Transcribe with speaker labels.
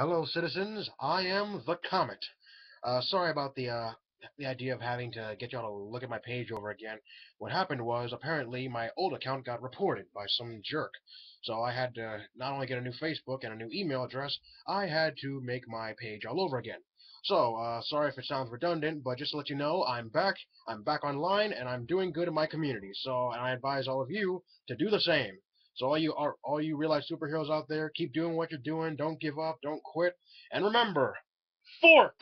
Speaker 1: Hello, citizens. I am the Komet. Uh, sorry about the uh, the idea of having to get y'all to look at my page over again. What happened was apparently my old account got reported by some jerk. So I had to not only get a new Facebook and a new email address, I had to make my page all over again. So, uh, sorry if it sounds redundant, but just to let you know, I'm back, I'm back online, and I'm doing good in my community. So, and I advise all of you to do the same. So all you are all you real superheroes out there, keep doing what you're doing. Don't give up. Don't quit. And remember, fork.